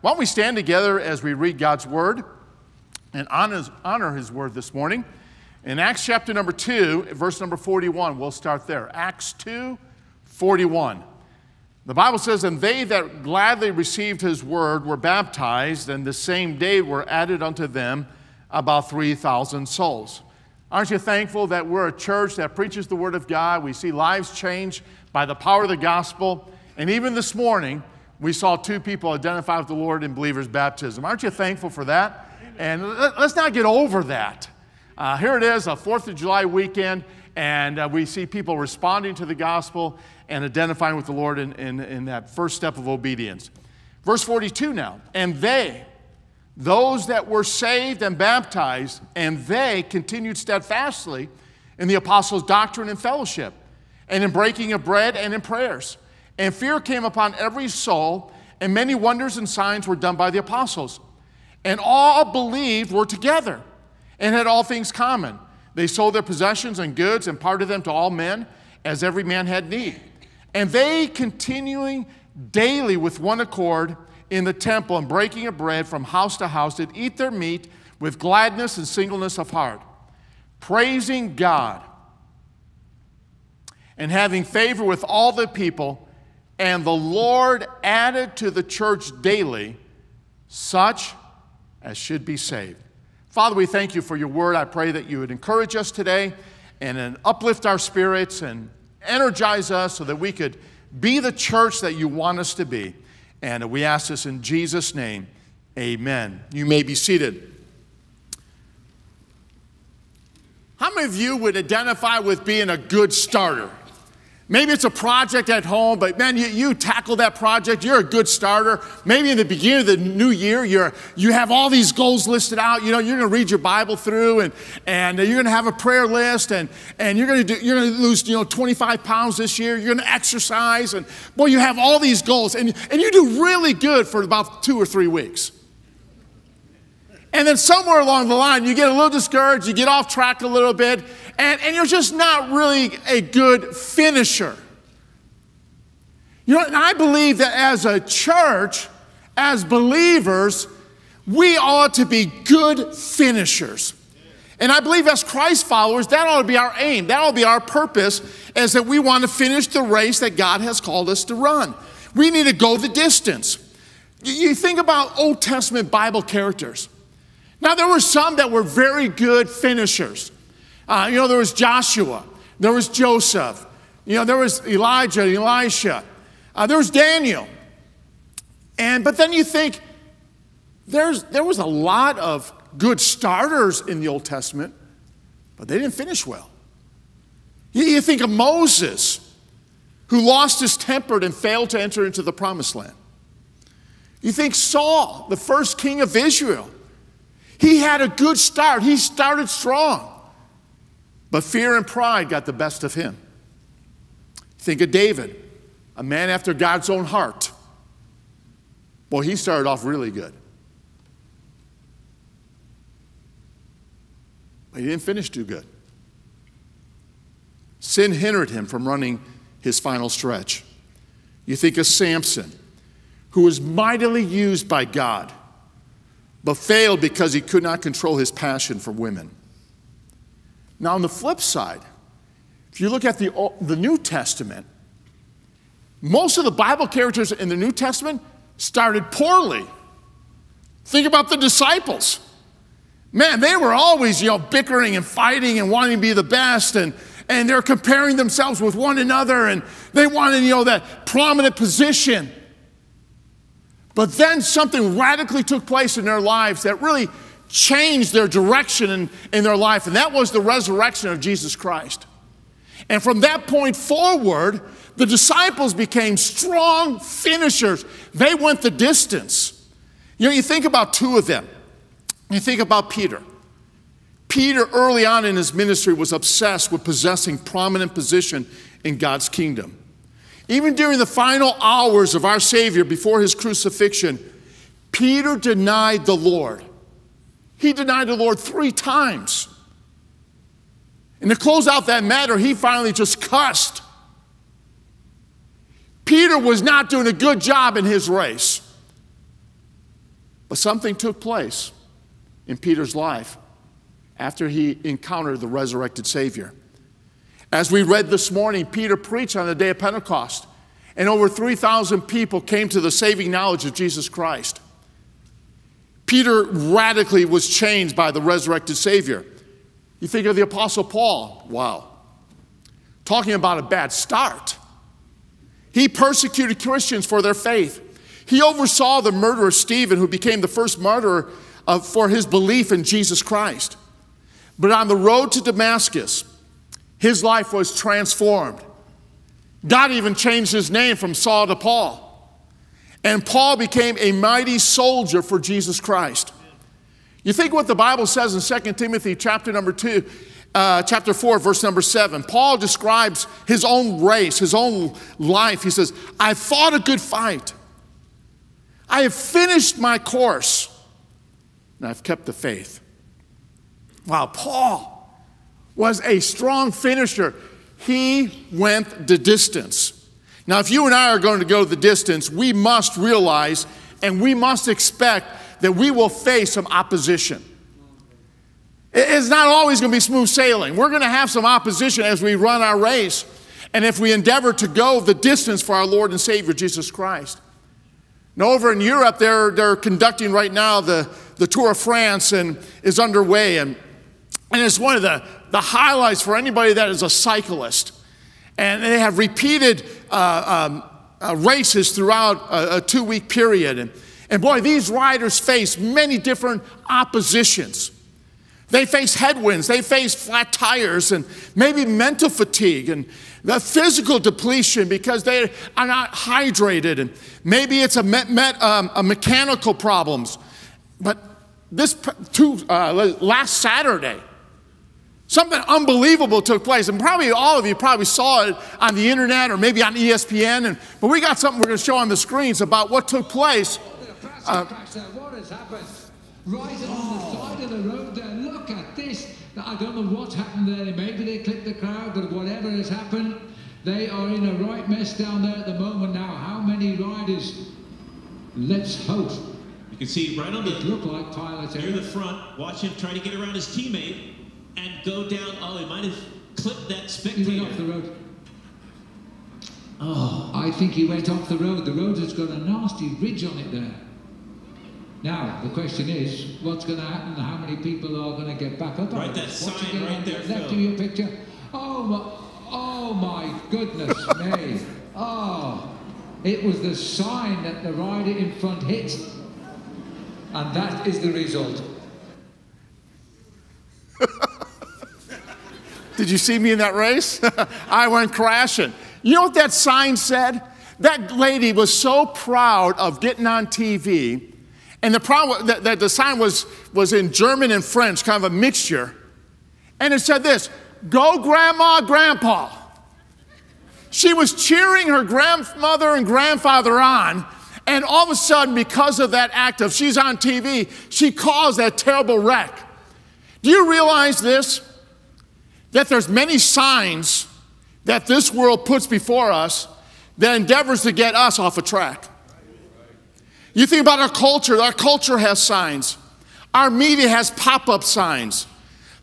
Why don't we stand together as we read God's word and honor his word this morning? In Acts chapter number 2, verse number 41, we'll start there. Acts 2, 41. The Bible says, And they that gladly received his word were baptized, and the same day were added unto them about 3,000 souls. Aren't you thankful that we're a church that preaches the word of God? We see lives change by the power of the gospel. And even this morning, we saw two people identify with the Lord in believers' baptism. Aren't you thankful for that? And let's not get over that. Uh, here it is, a 4th of July weekend, and uh, we see people responding to the gospel and identifying with the Lord in, in, in that first step of obedience. Verse 42 now, and they, those that were saved and baptized, and they continued steadfastly in the apostles' doctrine and fellowship, and in breaking of bread and in prayers. And fear came upon every soul, and many wonders and signs were done by the apostles. And all believed were together and had all things common. They sold their possessions and goods and parted them to all men as every man had need. And they continuing daily with one accord in the temple and breaking of bread from house to house did eat their meat with gladness and singleness of heart, praising God and having favor with all the people. And the Lord added to the church daily such as should be saved. Father, we thank you for your word. I pray that you would encourage us today and uplift our spirits and energize us so that we could be the church that you want us to be. And we ask this in Jesus' name. Amen. You may be seated. How many of you would identify with being a good starter? Maybe it's a project at home, but man, you, you tackle that project, you're a good starter. Maybe in the beginning of the new year, you're, you have all these goals listed out. You know, you're going to read your Bible through and, and you're going to have a prayer list and, and you're going to do, you're going to lose, you know, 25 pounds this year. You're going to exercise and boy, you have all these goals and, and you do really good for about two or three weeks. And then somewhere along the line, you get a little discouraged, you get off track a little bit, and, and you're just not really a good finisher. You know, and I believe that as a church, as believers, we ought to be good finishers. And I believe as Christ followers, that ought to be our aim. That ought to be our purpose, is that we want to finish the race that God has called us to run. We need to go the distance. You think about Old Testament Bible characters. Now, there were some that were very good finishers. Uh, you know, there was Joshua, there was Joseph, you know, there was Elijah, Elisha, uh, there was Daniel. And, but then you think, there's, there was a lot of good starters in the Old Testament, but they didn't finish well. You, you think of Moses, who lost his temper and failed to enter into the promised land. You think Saul, the first king of Israel, he had a good start. He started strong. But fear and pride got the best of him. Think of David, a man after God's own heart. Well, he started off really good. But he didn't finish too good. Sin hindered him from running his final stretch. You think of Samson, who was mightily used by God but failed because he could not control his passion for women. Now, on the flip side, if you look at the, the New Testament, most of the Bible characters in the New Testament started poorly. Think about the disciples. Man, they were always, you know, bickering and fighting and wanting to be the best, and, and they're comparing themselves with one another, and they wanted, you know, that prominent position. But then something radically took place in their lives that really changed their direction in, in their life, and that was the resurrection of Jesus Christ. And from that point forward, the disciples became strong finishers. They went the distance. You know, you think about two of them. You think about Peter. Peter, early on in his ministry, was obsessed with possessing prominent position in God's kingdom. Even during the final hours of our Savior before his crucifixion, Peter denied the Lord. He denied the Lord three times. And to close out that matter, he finally just cussed. Peter was not doing a good job in his race. But something took place in Peter's life after he encountered the resurrected Savior. As we read this morning, Peter preached on the day of Pentecost, and over 3,000 people came to the saving knowledge of Jesus Christ. Peter radically was changed by the resurrected Savior. You think of the Apostle Paul, wow. Talking about a bad start. He persecuted Christians for their faith. He oversaw the murder of Stephen, who became the first martyr of, for his belief in Jesus Christ. But on the road to Damascus, his life was transformed. God even changed his name from Saul to Paul. And Paul became a mighty soldier for Jesus Christ. You think what the Bible says in 2 Timothy chapter number 2, uh, chapter 4, verse number 7. Paul describes his own race, his own life. He says, I fought a good fight. I have finished my course, and I've kept the faith. Wow, Paul was a strong finisher. He went the distance. Now, if you and I are going to go the distance, we must realize and we must expect that we will face some opposition. It's not always going to be smooth sailing. We're going to have some opposition as we run our race and if we endeavor to go the distance for our Lord and Savior Jesus Christ. Now, over in Europe, they're, they're conducting right now the, the Tour of France and is underway. And, and it's one of the, the highlights for anybody that is a cyclist. And they have repeated uh, um, uh, races throughout a, a two week period. And, and boy, these riders face many different oppositions. They face headwinds, they face flat tires, and maybe mental fatigue, and the physical depletion because they are not hydrated, and maybe it's a, um, a mechanical problems. But this two, uh, last Saturday, something unbelievable took place, and probably all of you probably saw it on the internet or maybe on ESPN. And but we got something we're going to show on the screens about what took place. Uh, what has happened? Right on the side of the road there. Look at this. I don't know what's happened there. Maybe they clipped the crowd, but whatever has happened, they are in a right mess down there at the moment now. How many riders? Let's hope. You can see right on the look like pilots near the front. Watch him try to get around his teammate and go down. Oh, he might have clipped that spectator. He went off the road. Oh, I think he went off the road. The road has got a nasty ridge on it there. Now, the question is, what's going to happen? How many people are going to get back up? Right, that sign right there, Left Phil. of your picture. Oh, my, oh my goodness me. Oh, it was the sign that the rider in front hit. And that is the result. Did you see me in that race? I went crashing. You know what that sign said? That lady was so proud of getting on TV and the problem that, the sign was, was in German and French, kind of a mixture. And it said this Go, Grandma, Grandpa. She was cheering her grandmother and grandfather on. And all of a sudden, because of that act of she's on TV, she caused that terrible wreck. Do you realize this? That there's many signs that this world puts before us that endeavors to get us off a track. You think about our culture, our culture has signs. Our media has pop up signs.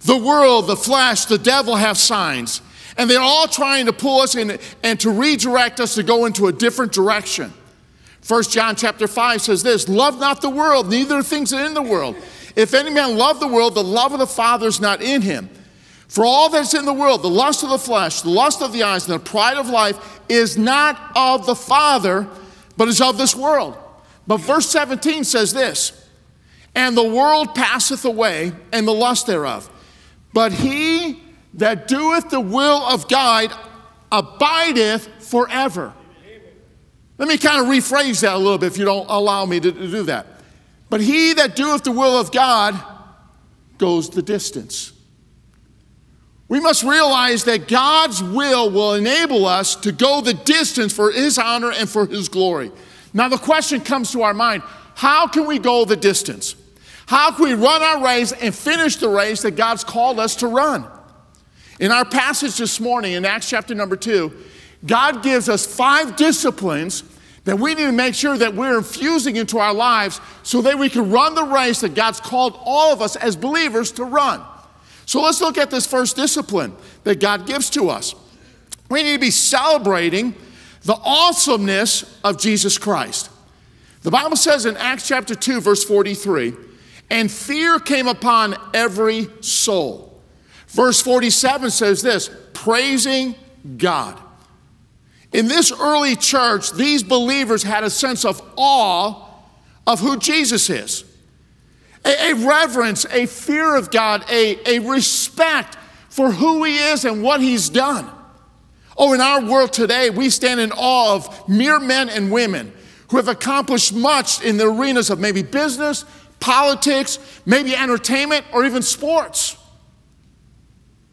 The world, the flesh, the devil have signs. And they're all trying to pull us in and to redirect us to go into a different direction. First John chapter 5 says this Love not the world, neither things that are in the world. If any man love the world, the love of the Father is not in him. For all that's in the world, the lust of the flesh, the lust of the eyes, and the pride of life, is not of the Father, but is of this world. But verse 17 says this And the world passeth away, and the lust thereof. But he that doeth the will of God abideth forever. Let me kind of rephrase that a little bit if you don't allow me to, do that. But he that doeth the will of God goes the distance. We must realize that God's will will enable us to go the distance for his honor and for his glory. Now, the question comes to our mind how can we go the distance? How can we run our race and finish the race that God's called us to run? In our passage this morning in Acts chapter number two, God gives us five disciplines that we need to make sure that we're infusing into our lives so that we can run the race that God's called all of us as believers to run. So let's look at this first discipline that God gives to us. We need to be celebrating the awesomeness of Jesus Christ. The Bible says in Acts chapter 2, verse 43, and fear came upon every soul. Verse 47 says this praising God. In this early church, these believers had a sense of awe of who Jesus is a, a reverence, a fear of God, a, a respect for who He is and what He's done. Oh, in our world today, we stand in awe of mere men and women who have accomplished much in the arenas of maybe business, politics, maybe entertainment, or even sports.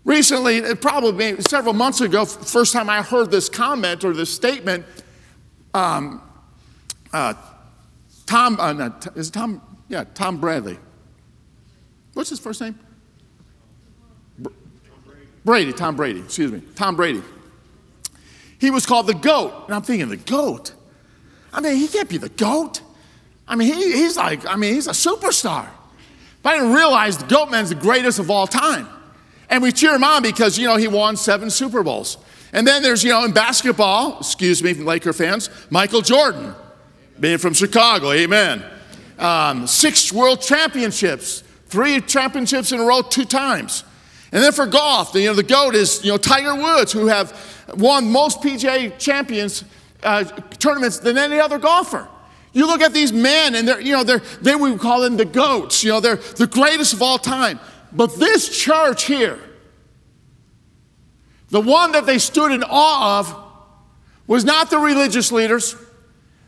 Recently, probably several months ago, first time I heard this comment or this statement, um, uh, Tom, uh, is Tom, yeah, Tom Bradley. What's his first name? Brady, Tom Brady, excuse me, Tom Brady. He was called the GOAT. And I'm thinking, the GOAT? I mean, he can't be the GOAT. I mean, he, he's like, I mean, he's a superstar. But I didn't realize the GOAT man's the greatest of all time. And we cheer him on because, you know, he won seven Super Bowls. And then there's, you know, in basketball, excuse me, Laker fans, Michael Jordan, being from Chicago, amen. Um, six world championships, three championships in a row, two times. And then for golf, you know, the GOAT is, you know, Tiger Woods, who have won most PGA champions uh, tournaments than any other golfer. You look at these men, and they're, you know, they're, they would call them the goats. You know, they're the greatest of all time. But this church here, the one that they stood in awe of, was not the religious leaders,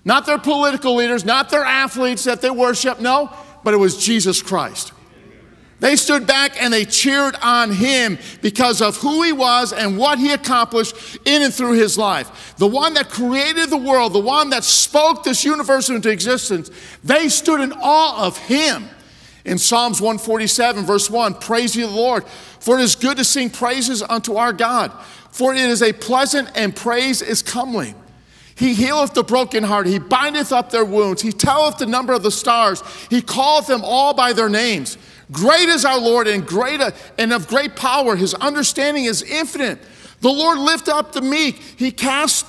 not their political leaders, not their athletes that they worship, no, but it was Jesus Christ. They stood back and they cheered on him because of who he was and what he accomplished in and through his life. The one that created the world, the one that spoke this universe into existence, they stood in awe of him. In Psalms 147, verse 1, praise ye the Lord, for it is good to sing praises unto our God, for it is a pleasant and praise is comely. He healeth the brokenhearted, he bindeth up their wounds, he telleth the number of the stars, he calleth them all by their names. Great is our Lord and great and of great power. His understanding is infinite. The Lord lift up the meek. He cast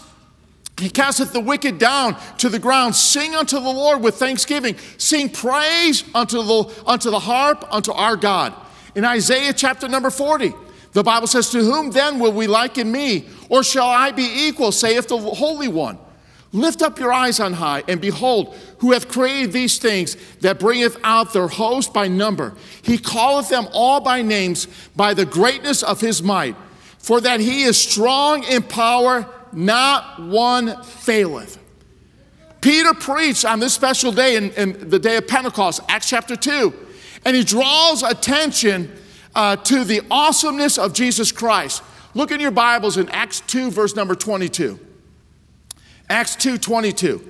he casteth the wicked down to the ground. Sing unto the Lord with thanksgiving. Sing praise unto the, unto the harp, unto our God. In Isaiah chapter number 40, the Bible says, To whom then will we liken me? Or shall I be equal, saith the Holy One? Lift up your eyes on high, and behold, who hath created these things that bringeth out their host by number. He calleth them all by names by the greatness of his might. For that he is strong in power not one faileth. Peter preached on this special day in, in, the day of Pentecost, Acts chapter 2, and he draws attention uh, to the awesomeness of Jesus Christ. Look in your Bibles in Acts 2, verse number 22. Acts 2:22.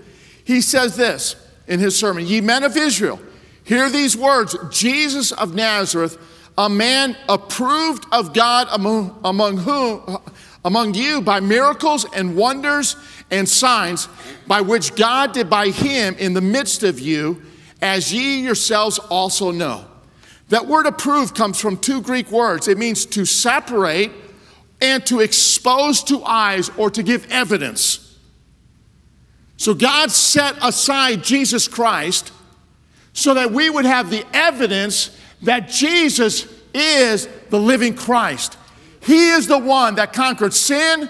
He says this in his sermon Ye men of Israel, hear these words Jesus of Nazareth, a man approved of God among, among whom among you by miracles and wonders and signs by which God did by him in the midst of you, as ye yourselves also know. That word approved comes from two Greek words. It means to separate and to expose to eyes or to give evidence. So God set aside Jesus Christ so that we would have the evidence that Jesus is the living Christ. He is the one that conquered sin,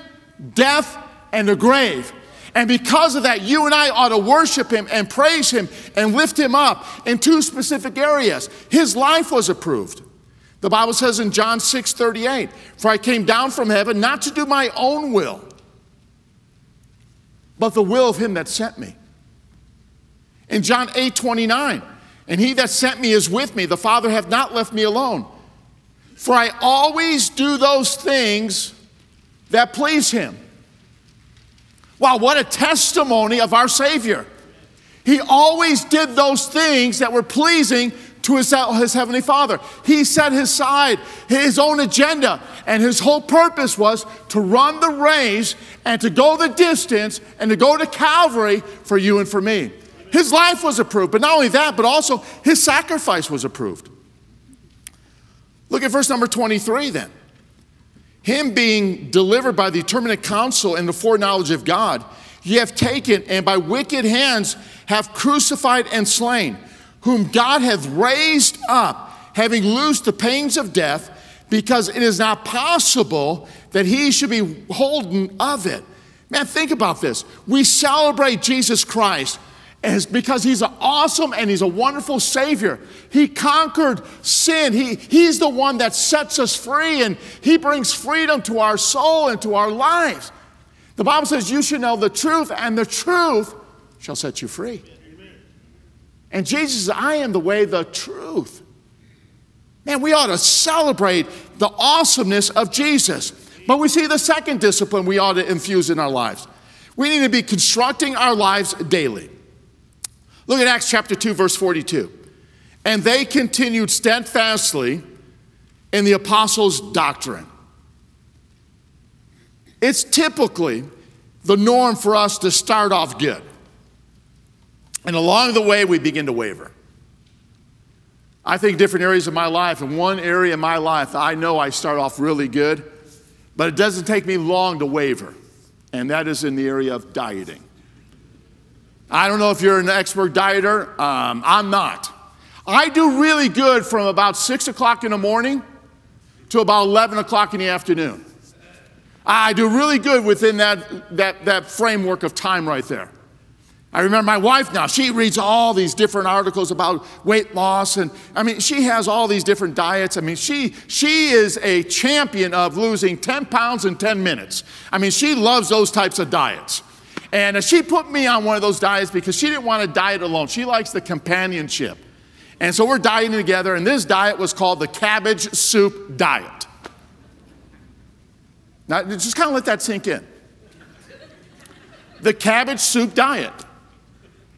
death, and the grave. And because of that, you and I ought to worship him and praise him and lift him up in two specific areas. His life was approved. The Bible says in John 6 38, For I came down from heaven not to do my own will, but the will of him that sent me. In John 8 29, and he that sent me is with me, the Father hath not left me alone. For I always do those things that please him. Wow, what a testimony of our Savior. He always did those things that were pleasing to his, his heavenly Father. He set his side, his own agenda, and his whole purpose was to run the race and to go the distance and to go to Calvary for you and for me. His life was approved, but not only that, but also his sacrifice was approved. Look at verse number 23 then. Him being delivered by the determinate counsel and the foreknowledge of God, ye have taken and by wicked hands have crucified and slain, whom God hath raised up, having loosed the pains of death, because it is not possible that he should be holden of it. Man, think about this. We celebrate Jesus Christ as because he's awesome and he's a wonderful Savior. He conquered sin. He, he's the one that sets us free and he brings freedom to our soul and to our lives. The Bible says you should know the truth, and the truth shall set you free. And Jesus says, I am the way, the truth. Man, we ought to celebrate the awesomeness of Jesus. But we see the second discipline we ought to infuse in our lives. We need to be constructing our lives daily. Look at Acts chapter 2, verse 42. And they continued steadfastly in the apostles' doctrine. It's typically the norm for us to start off good. And along the way, we begin to waver. I think different areas of my life, and one area of my life, I know I start off really good, but it doesn't take me long to waver, and that is in the area of dieting. I don't know if you're an expert dieter. Um, I'm not. I do really good from about 6 o'clock in the morning to about 11 o'clock in the afternoon. I do really good within that, that, that framework of time right there. I remember my wife now, she reads all these different articles about weight loss. And I mean, she has all these different diets. I mean, she, she is a champion of losing 10 pounds in 10 minutes. I mean, she loves those types of diets. And uh, she put me on one of those diets because she didn't want to diet alone. She likes the companionship. And so we're dieting together, and this diet was called the cabbage soup diet. Now, just kind of let that sink in. The cabbage soup diet.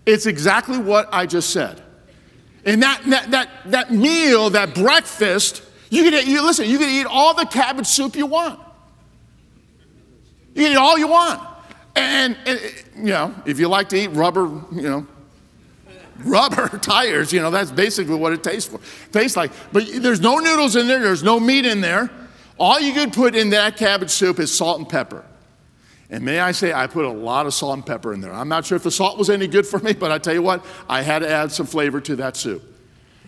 It's exactly what I just said. And that, that, that, that meal, that breakfast, you can, you, listen, you can eat all the cabbage soup you want. You can eat all you want. And, and, you know, if you like to eat rubber, you know, rubber tires, you know, that's basically what it tastes for. Tastes like. But there's no noodles in there, there's no meat in there. All you could put in that cabbage soup is salt and pepper. And may I say, I put a lot of salt and pepper in there. I'm not sure if the salt was any good for me, but I tell you what, I had to add some flavor to that soup.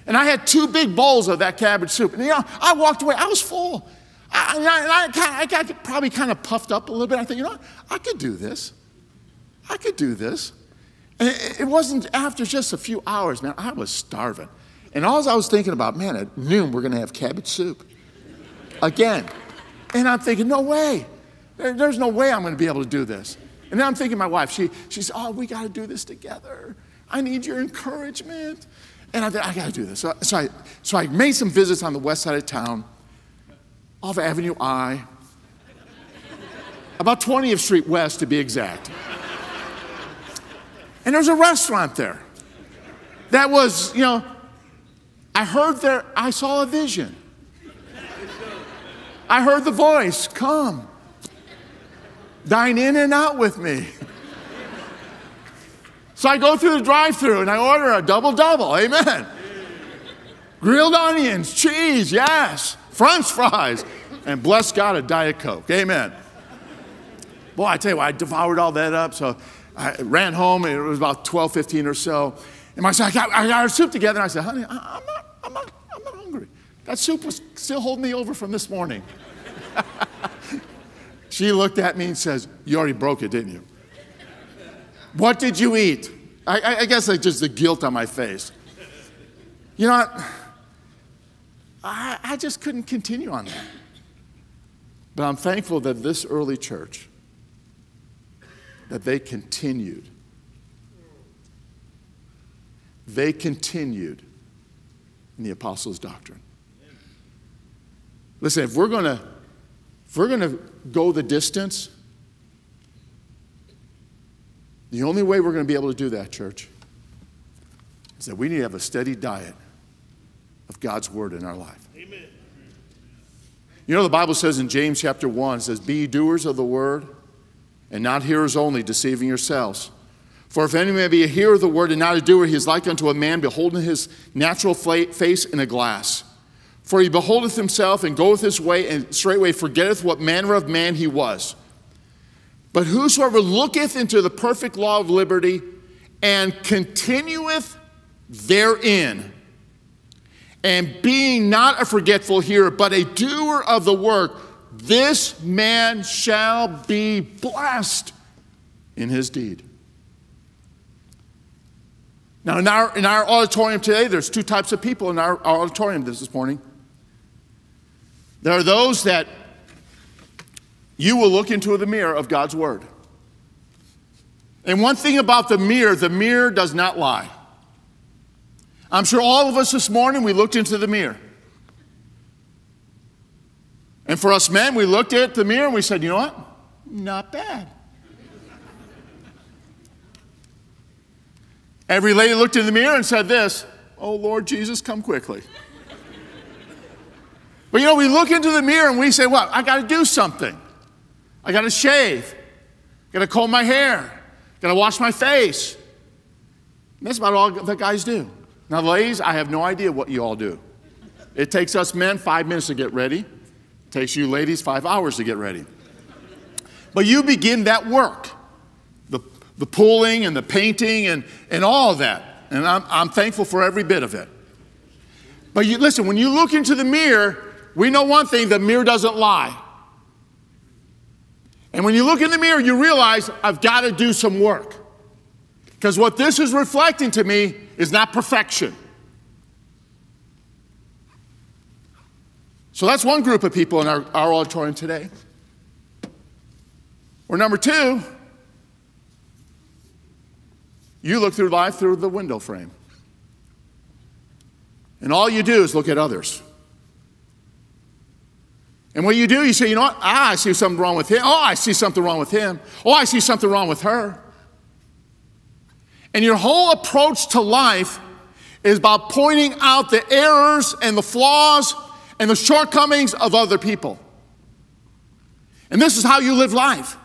And I had two big bowls of that cabbage soup. And you know, I walked away, I was full. I, I, I, I got probably kind of puffed up a little bit. I think, you know what? I could do this. I could do this. And it, it wasn't after just a few hours, man. I was starving. And all I was thinking about, man, at noon we're going to have cabbage soup again. And I'm thinking, no way. There, there's no way I'm going to be able to do this. And then I'm thinking, my wife, she, she said, oh, we got to do this together. I need your encouragement. And I thought, I got to do this. So, so, I, so I made some visits on the west side of town off Avenue I, about 20th Street West to be exact. And there's a restaurant there that was, you know, I heard there, I saw a vision. I heard the voice, come, dine in and out with me. So I go through the drive through and I order a double double, amen. Grilled onions, cheese, yes french fries, and bless God, a Diet Coke. Amen. Boy, I tell you what, I devoured all that up. So I ran home, and it was about 12, 15 or so. And my son, I got, I got our soup together. And I said, honey, I, am not, I'm, not, I'm not hungry. That soup was still holding me over from this morning. she looked at me and says, You already broke it, didn't you? What did you eat? I, I guess like just the guilt on my face. You know? I, I just couldn't continue on that. But I'm thankful that this early church, that they continued. They continued in the apostles' doctrine. Listen, if we're gonna if we're gonna go the distance, the only way we're gonna be able to do that, church, is that we need to have a steady diet of God's word in our life. Amen. You know, the Bible says in James chapter 1, it says, Be doers of the word and not hearers only, deceiving yourselves. For if any man be a hearer of the word and not a doer, he is like unto a man beholding his natural face in a glass. For he beholdeth himself and goeth his way, and straightway forgetteth what manner of man he was. But whosoever looketh into the perfect law of liberty and continueth therein, and being not a forgetful hearer, but a doer of the work, this man shall be blessed in his deed. Now, in our, in our auditorium today, there's two types of people in our, our auditorium this morning. There are those that you will look into the mirror of God's Word. And one thing about the mirror, the mirror does not lie. I'm sure all of us this morning, we looked into the mirror. And for us men, we looked at the mirror and we said, you know what? Not bad. Every lady looked in the mirror and said this Oh, Lord Jesus, come quickly. But you know, we look into the mirror and we say, Well, I got to do something. I got to shave. Got to comb my hair. Got to wash my face. And that's about all that guys do. Now, ladies, I have no idea what you all do. It takes us men five minutes to get ready. It takes you ladies five hours to get ready. But you begin that work the the pulling and the painting and, and all of that. And I'm, I'm thankful for every bit of it. But you, listen, when you look into the mirror, we know one thing the mirror doesn't lie. And when you look in the mirror, you realize I've got to do some work. Because what this is reflecting to me is not perfection. So that's one group of people in our, our auditorium today. Or number two, you look through life through the window frame. And all you do is look at others. And what you do, you say, you know what? Ah, I see something wrong with him. Oh, I see something wrong with him. Oh, I see something wrong with her. And your whole approach to life is about pointing out the errors and the flaws and the shortcomings of other people. And this is how you live life.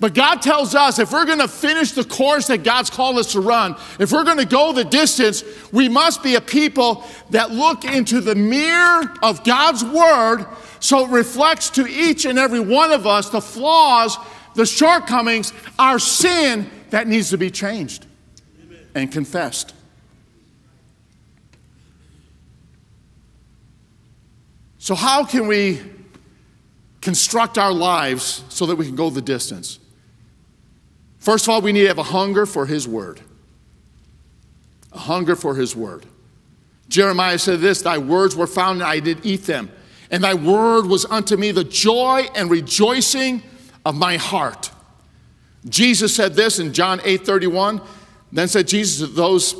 But God tells us if we're going to finish the course that God's called us to run, if we're going to go the distance, we must be a people that look into the mirror of God's word so it reflects to each and every one of us the flaws, the shortcomings, our sin that needs to be changed Amen. and confessed. So, how can we construct our lives so that we can go the distance? First of all, we need to have a hunger for His Word. A hunger for His Word. Jeremiah said this Thy words were found, and I did eat them. And thy word was unto me the joy and rejoicing of my heart. Jesus said this in John 8 31. Then said Jesus to those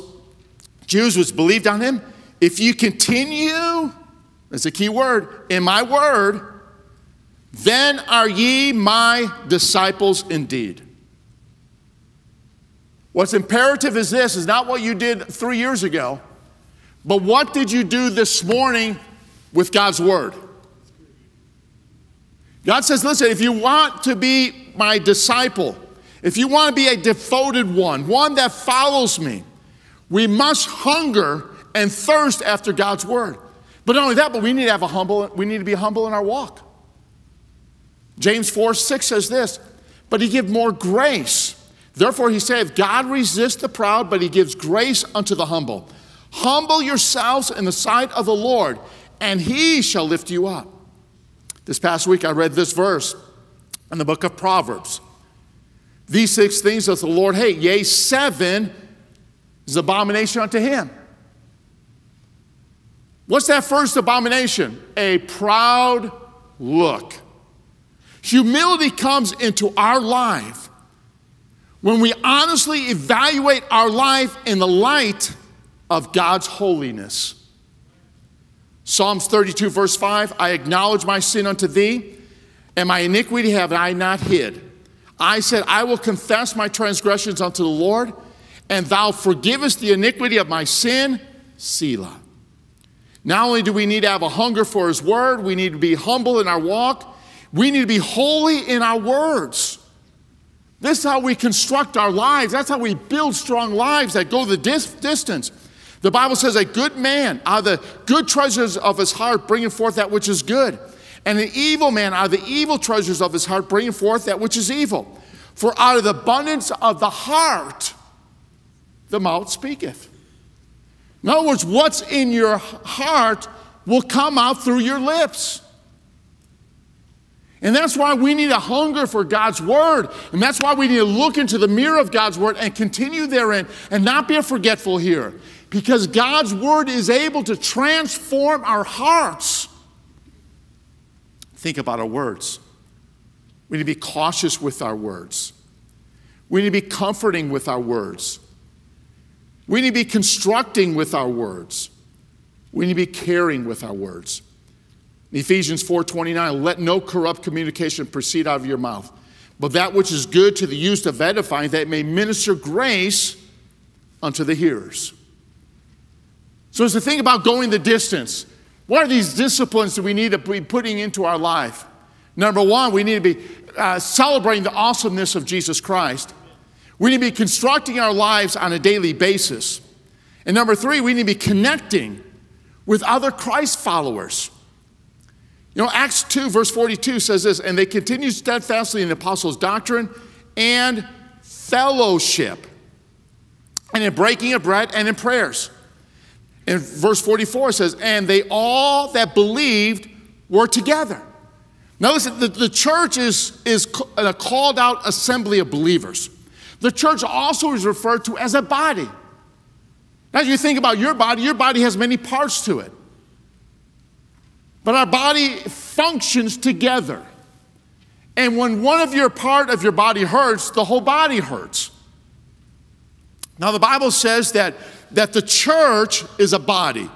Jews which believed on him, If you continue, that's a key word, in my word, then are ye my disciples indeed. What's imperative is this is not what you did three years ago, but what did you do this morning with God's word? God says, listen, if you want to be my disciple, if you want to be a devoted one, one that follows me, we must hunger and thirst after God's word. But not only that, but we need to have a humble, we need to be humble in our walk. James 4 6 says this, but he give more grace. Therefore, he saith, God resists the proud, but he gives grace unto the humble. Humble yourselves in the sight of the Lord, and he shall lift you up. This past week, I read this verse in the book of Proverbs. These six things doth the Lord hate, yea, seven is abomination unto him. What's that first abomination? A proud look. Humility comes into our life when we honestly evaluate our life in the light of God's holiness. Psalms 32, verse 5 I acknowledge my sin unto thee, and my iniquity have I not hid. I said, I will confess my transgressions unto the Lord, and thou forgivest the iniquity of my sin, Selah. Not only do we need to have a hunger for His Word, we need to be humble in our walk, we need to be holy in our words. This is how we construct our lives. That's how we build strong lives that go the dis- distance. The Bible says, A good man of the good treasures of his heart bringing forth that which is good. And an evil man of the evil treasures of his heart bringing forth that which is evil. For out of the abundance of the heart, the mouth speaketh. In other words, what's in your heart will come out through your lips. And that's why we need a hunger for God's word. And that's why we need to look into the mirror of God's word and continue therein and not be forgetful here. Because God's word is able to transform our hearts. Think about our words. We need to be cautious with our words. We need to be comforting with our words. We need to be constructing with our words. We need to be caring with our words. Ephesians 4:29, let no corrupt communication proceed out of your mouth, but that which is good to the use of edifying, that may minister grace unto the hearers. So, as the thing about going the distance, what are these disciplines that we need to be putting into our life? Number one, we need to be uh, celebrating the awesomeness of Jesus Christ. We need to be constructing our lives on a daily basis. And number three, we need to be connecting with other Christ followers. You know, Acts 2, verse 42 says this, and they continued steadfastly in the apostles' doctrine and fellowship, and in breaking of bread and in prayers. And verse 44 says, and they all that believed were together. Now, listen, the, the church is, is a uh, called out assembly of believers. The church also is referred to as a body. Now, you think about your body, your body has many parts to it. But our body functions together. And when one of your part of your body hurts, the whole body hurts. Now the Bible says that, that the church is a body.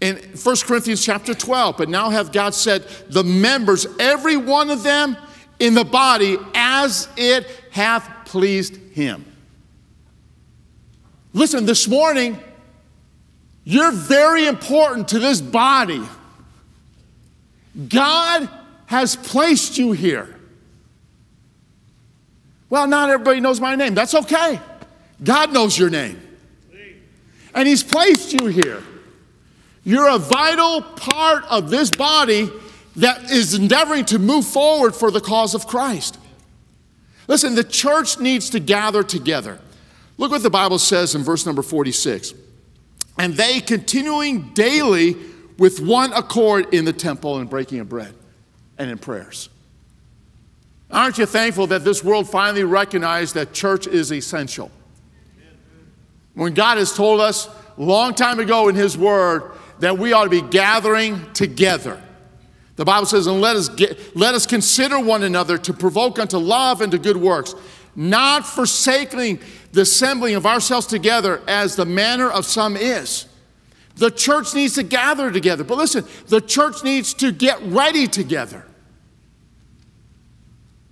In 1 Corinthians chapter 12, but now have God said the members, every one of them in the body, as it hath pleased him. Listen, this morning, you're very important to this body. God has placed you here. Well, not everybody knows my name. That's okay. God knows your name. And He's placed you here. You're a vital part of this body that is endeavoring to move forward for the cause of Christ. Listen, the church needs to gather together. Look what the Bible says in verse number 46. And they continuing daily with one accord in the temple and breaking of bread and in prayers. Aren't you thankful that this world finally recognized that church is essential? When God has told us long time ago in His Word that we ought to be gathering together. The Bible says, and let us, get, let us consider one another to provoke unto love and to good works, not forsaking the assembling of ourselves together as the manner of some is the church needs to gather together. But listen, the church needs to get ready together.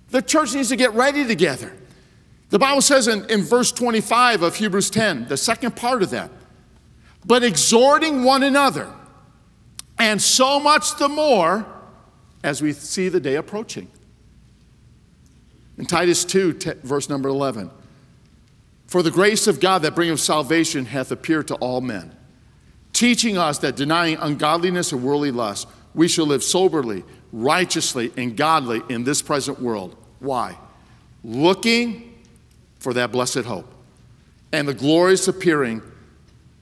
The church needs to get ready together. The Bible says in, in verse 25 of Hebrews 10, the second part of that, but exhorting one another, and so much the more as we see the day approaching. In Titus 2, t- verse number 11, for the grace of God that bringeth salvation hath appeared to all men teaching us that denying ungodliness and worldly lust, we shall live soberly, righteously, and godly in this present world. Why? Looking for that blessed hope and the glorious appearing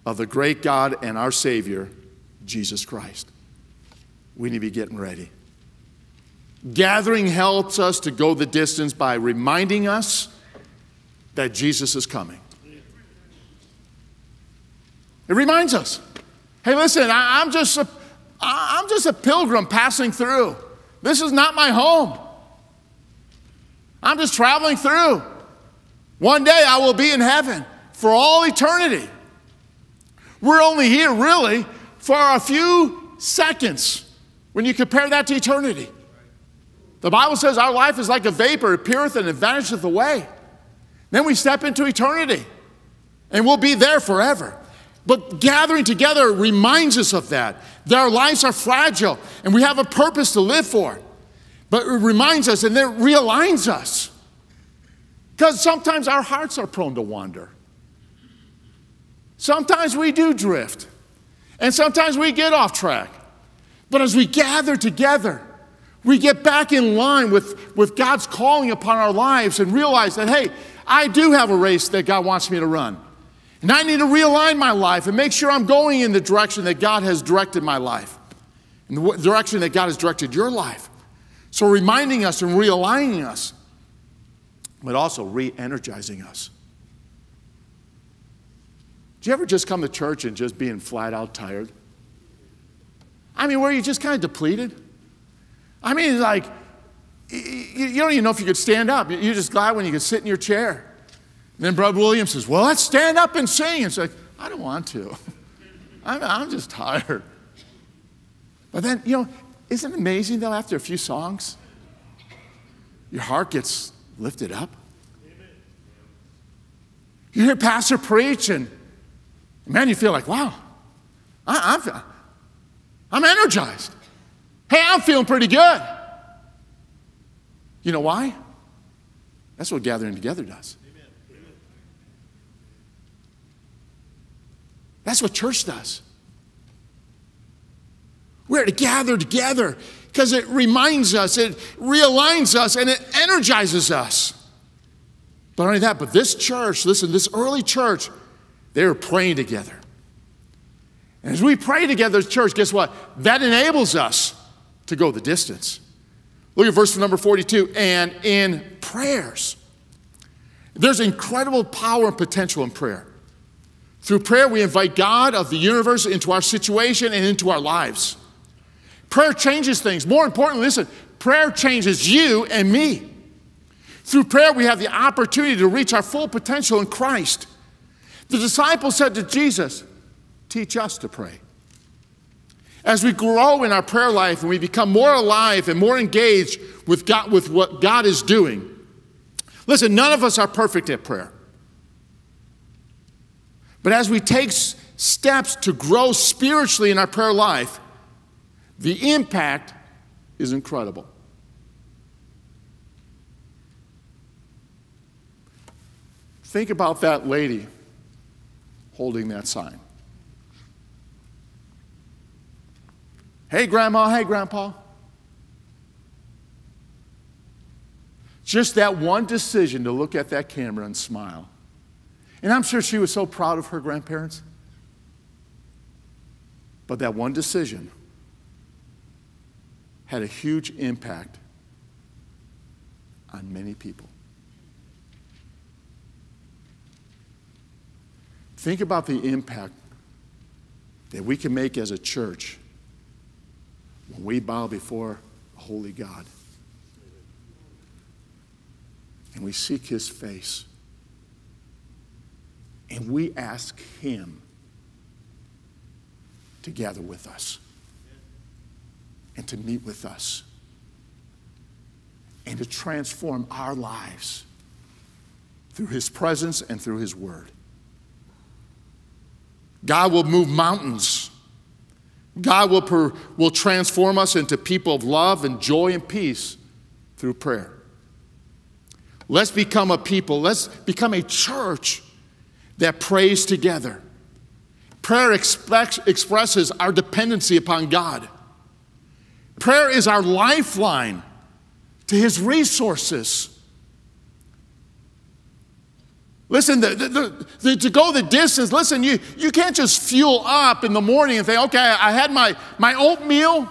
of the great God and our Savior, Jesus Christ. We need to be getting ready. Gathering helps us to go the distance by reminding us that Jesus is coming. It reminds us. Hey, listen, I, am just a, I'm just a pilgrim passing through. This is not my home. I'm just traveling through. One day I will be in heaven for all eternity. We're only here really for a few seconds when you compare that to eternity. The Bible says our life is like a vapor, it appeareth and it vanisheth away. Then we step into eternity and we'll be there forever. But gathering together reminds us of that, that our lives are fragile and we have a purpose to live for. But it reminds us and it realigns us. Because sometimes our hearts are prone to wander. Sometimes we do drift. And sometimes we get off track. But as we gather together, we get back in line with, with God's calling upon our lives and realize that, hey, I do have a race that God wants me to run. And I need to realign my life and make sure I'm going in the direction that God has directed my life, in the direction that God has directed your life. So, reminding us and realigning us, but also re energizing us. Do you ever just come to church and just being flat out tired? I mean, where you just kind of depleted? I mean, like, you don't even know if you could stand up. You're just glad when you could sit in your chair. Then Brother Williams says, Well, let's stand up and sing. It's like, I don't want to. I'm, I'm just tired. But then, you know, isn't it amazing though, after a few songs, your heart gets lifted up? You hear Pastor preach, and man, you feel like, wow, I, I'm, I'm energized. Hey, I'm feeling pretty good. You know why? That's what gathering together does. That's what church does. We're to gather together because it reminds us, it realigns us, and it energizes us. But only that, but this church, listen, this early church, they were praying together. And as we pray together as church, guess what? That enables us to go the distance. Look at verse number 42 and in prayers. There's incredible power and potential in prayer. Through prayer, we invite God of the universe into our situation and into our lives. Prayer changes things. More importantly, listen, prayer changes you and me. Through prayer, we have the opportunity to reach our full potential in Christ. The disciples said to Jesus, Teach us to pray. As we grow in our prayer life and we become more alive and more engaged with, God, with what God is doing, listen, none of us are perfect at prayer. But as we take steps to grow spiritually in our prayer life, the impact is incredible. Think about that lady holding that sign. Hey, Grandma, hey, Grandpa. Just that one decision to look at that camera and smile. And I'm sure she was so proud of her grandparents. But that one decision had a huge impact on many people. Think about the impact that we can make as a church when we bow before a holy God and we seek his face and we ask him to gather with us and to meet with us and to transform our lives through his presence and through his word. God will move mountains God will, per, will transform us into people of love and joy and peace through prayer. Let's become a people, let's become a church that prays together. Prayer expects, expresses our dependency upon God. Prayer is our lifeline to His resources. Listen, the, the, the, to go the distance, listen, you, you can't just fuel up in the morning and think, okay, I had my, my oatmeal,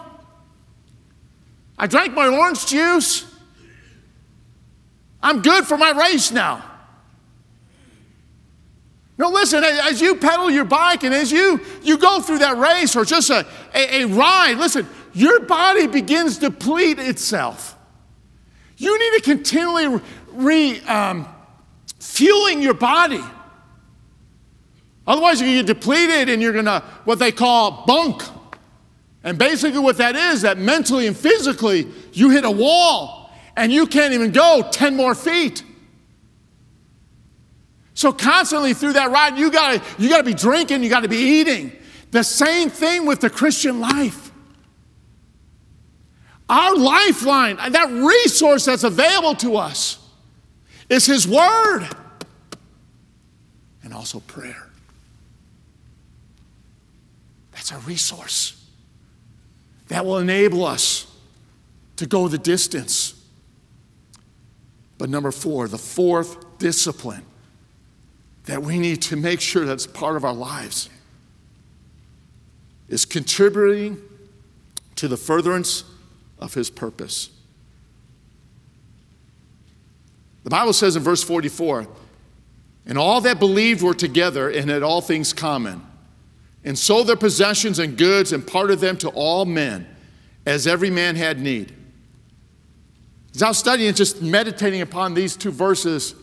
I drank my orange juice, I'm good for my race now. No, listen, as you pedal your bike and as you, you go through that race or just a, a, a ride, listen, your body begins to deplete itself. You need to continually re, um, fueling your body. Otherwise, you're going to get depleted and you're going to, what they call bonk. And basically, what that is, that mentally and physically, you hit a wall and you can't even go 10 more feet. So constantly through that ride, you gotta, you gotta be drinking, you gotta be eating. The same thing with the Christian life. Our lifeline, that resource that's available to us, is His Word and also prayer. That's a resource that will enable us to go the distance. But number four, the fourth discipline that we need to make sure that's part of our lives is contributing to the furtherance of his purpose. The Bible says in verse 44 and all that believed were together and had all things common, and sold their possessions and goods and parted them to all men, as every man had need. As I was studying and just meditating upon these two verses,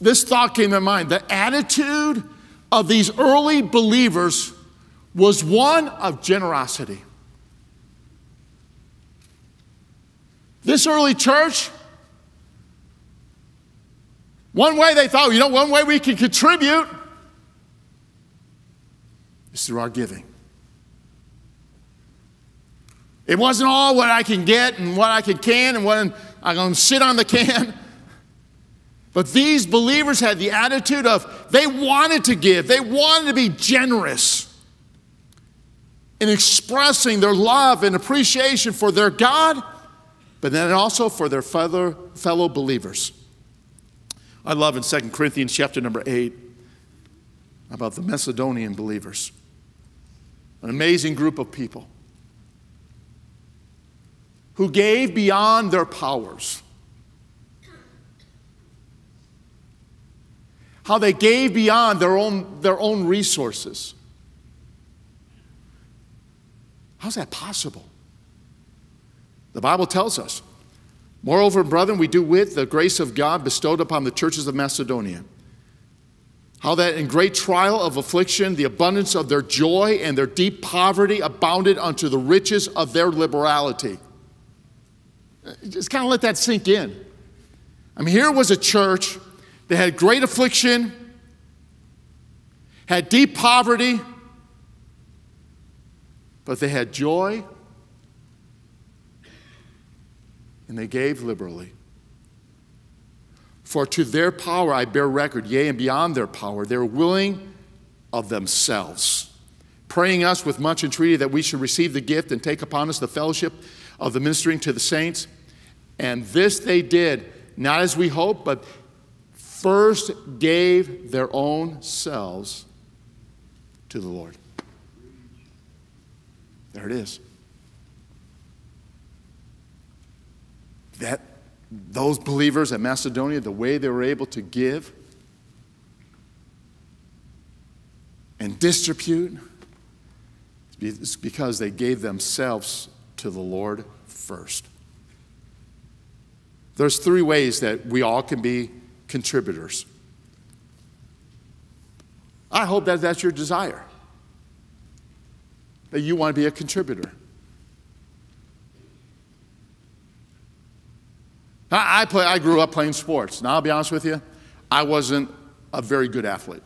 this thought came to mind. The attitude of these early believers was one of generosity. This early church, one way they thought, you know, one way we can contribute is through our giving. It wasn't all what I can get and what I can can and what I'm going to sit on the can. But these believers had the attitude of they wanted to give, they wanted to be generous in expressing their love and appreciation for their God, but then also for their fellow, fellow believers. I love in 2 Corinthians chapter number 8 about the Macedonian believers. An amazing group of people who gave beyond their powers. How they gave beyond their own, their own resources. How's that possible? The Bible tells us. Moreover, brethren, we do with the grace of God bestowed upon the churches of Macedonia. How that in great trial of affliction, the abundance of their joy and their deep poverty abounded unto the riches of their liberality. Uh, just kind of let that sink in. I mean, here was a church that had great affliction, had deep poverty, but they had joy and they gave liberally. For to their power I bear record, yea, and beyond their power, they're willing of themselves, praying us with much entreaty that we should receive the gift and take upon us the fellowship of the ministering to the saints. And this they did, not as we hoped, but first gave their own selves to the Lord. There it is. That those believers at Macedonia, the way they were able to give and distribute, is because they gave themselves to the Lord first. There's three ways that we all can be contributors. I hope that that's your desire that you want to be a contributor. I, play, I grew up playing sports. Now, I'll be honest with you, I wasn't a very good athlete.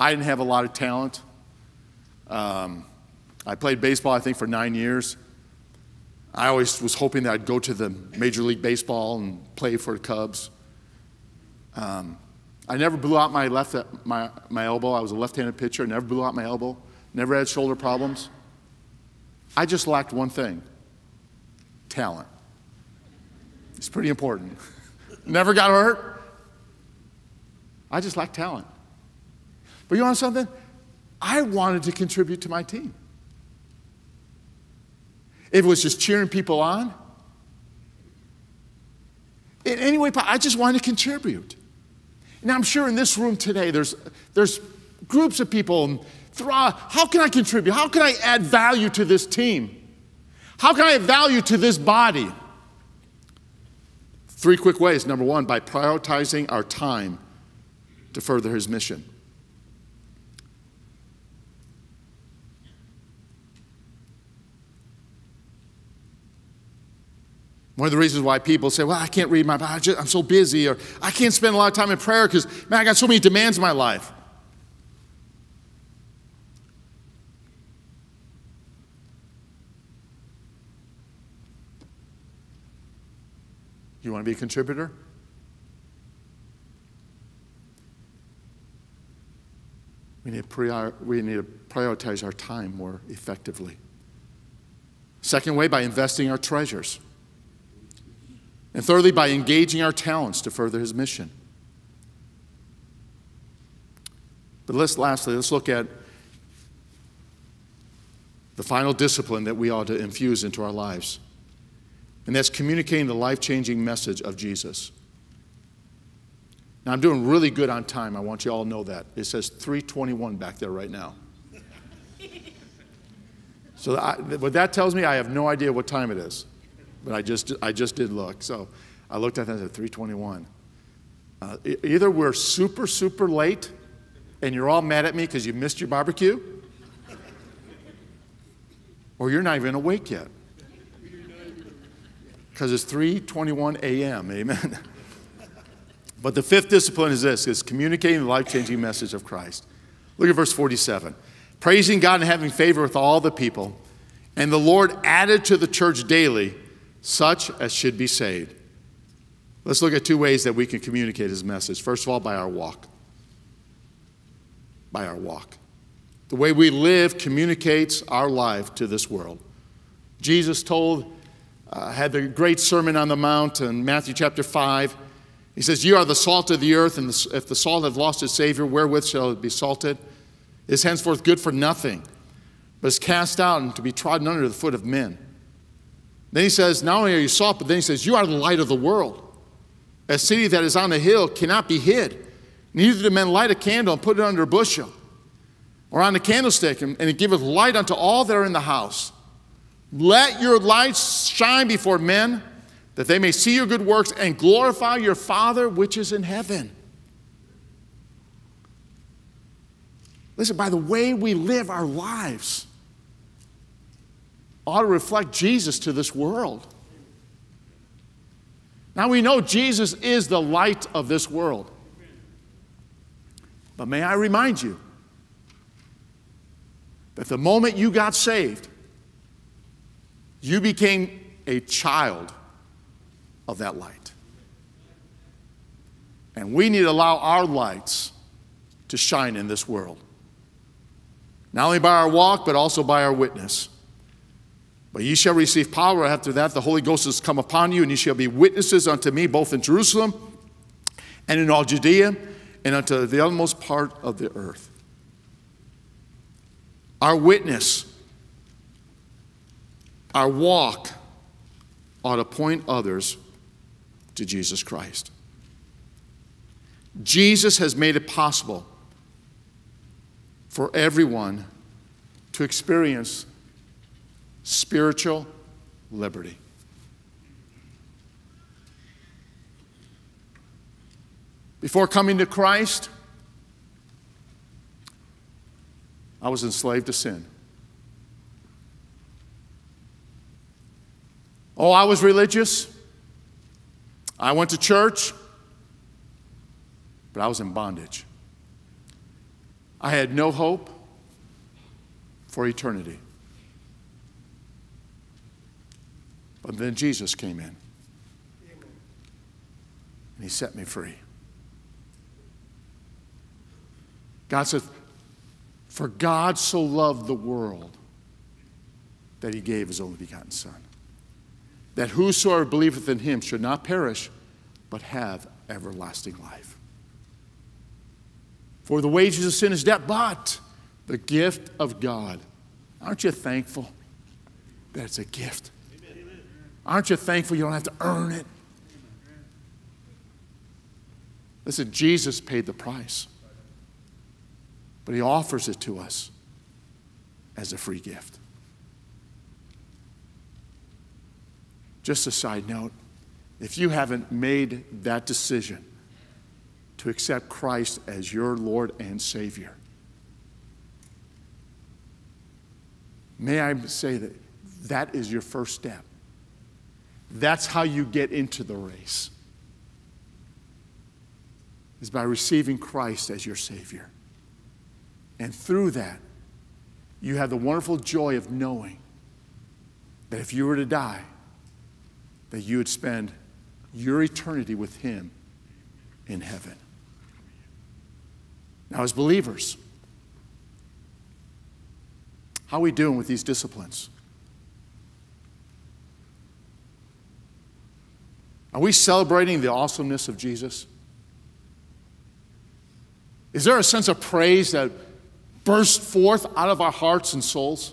I didn't have a lot of talent. Um, I played baseball, I think, for nine years. I always was hoping that I'd go to the Major League Baseball and play for the Cubs. Um, I never blew out my left my, my elbow. I was a left-handed pitcher. Never blew out my elbow never had shoulder problems. I just lacked one thing talent. It's pretty important. never got hurt. I just lacked talent. But you want something? I wanted to contribute to my team. If it was just cheering people on, in any way, I just wanted to contribute. Now, I'm sure in this room today, there's, there's groups of people, how can I contribute? How can I add value to this team? How can I add value to this body? Three quick ways. Number one, by prioritizing our time to further his mission. One of the reasons why people say, Well, I can't read my Bible, I'm so busy, or I can't spend a lot of time in prayer because, man, I got so many demands in my life. You want to be a contributor? We need, to prior, we need to prioritize our time more effectively. Second way, by investing our treasures. And thirdly, by engaging our talents to further his mission. But let's lastly, let's look at the final discipline that we ought to infuse into our lives. And that's communicating the life changing message of Jesus. Now, I'm doing really good on time. I want you all to know that. It says 321 back there right now. So, I, what that tells me, I have no idea what time it is. But I just, I just did look. So I looked at that said 321. Uh, either we're super, super late and you're all mad at me because you missed your barbecue, or you're not even awake yet. Because it's 3:21 a.m. Amen. But the fifth discipline is this is communicating the life-changing message of Christ. Look at verse 47. Praising God and having favor with all the people. And the Lord added to the church daily such as should be saved. Let's look at two ways that we can communicate his message. First of all, by our walk. By our walk. The way we live communicates our life to this world. Jesus told, uh, had the great Sermon on the Mount in Matthew chapter 5. He says, You are the salt of the earth, and if the salt have lost its Savior, wherewith shall it be salted? It is henceforth good for nothing, but is cast out and to be trodden under the foot of men. Then he says, Not only are you salt, but then he says, You are the light of the world. A city that is on a hill cannot be hid. Neither do men light a candle and put it under a bushel or on a candlestick, and, and it giveth light unto all that are in the house. Let your light shine before men that they may see your good works and glorify your Father which is in heaven. Listen, by the way we live our lives, ought to reflect Jesus to this world. Now we know Jesus is the light of this world. But may I remind you that the moment you got saved, you became a child of that light. And we need to allow our lights to shine in this world. Not only by our walk, but also by our witness. But ye shall receive power after that. The Holy Ghost has come upon you, and ye shall be witnesses unto me both in Jerusalem and in all Judea and unto the uttermost part of the earth. Our witness, our walk ought to point others to Jesus Christ. Jesus has made it possible for everyone to experience spiritual liberty. Before coming to Christ, I was enslaved to sin. Oh, I was religious. I went to church, but I was in bondage. I had no hope for eternity. But then Jesus came in. And he set me free. God said, For God so loved the world that he gave his only begotten Son that whosoever believeth in him should not perish, but have everlasting life. For the wages of sin is death, but the gift of God. Aren't you thankful that it's a gift? Aren't you thankful you don't have to earn it? Listen, Jesus paid the price, but he offers it to us as a free gift. Just a side note if you haven't made that decision to accept Christ as your Lord and Savior, may I say that that is your first step. That's how you get into the race. Is by receiving Christ as your Savior. And through that, you have the wonderful joy of knowing that if you were to die, that you would spend your eternity with Him in heaven. Now, as believers, how are we doing with these disciplines? Are we celebrating the awesomeness of Jesus? Is there a sense of praise that bursts forth out of our hearts and souls?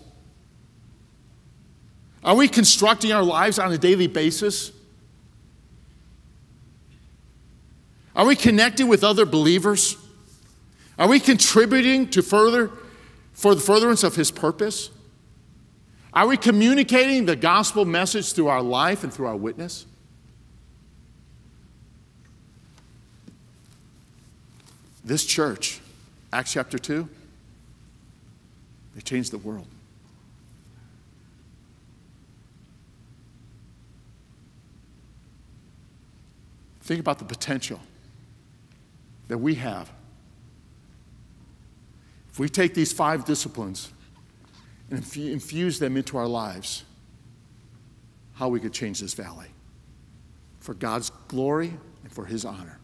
Are we constructing our lives on a daily basis? Are we connecting with other believers? Are we contributing to further for the furtherance of his purpose? Are we communicating the gospel message through our life and through our witness? This church, Acts chapter 2, they changed the world. Think about the potential that we have. If we take these five disciplines and infuse them into our lives, how we could change this valley for God's glory and for His honor.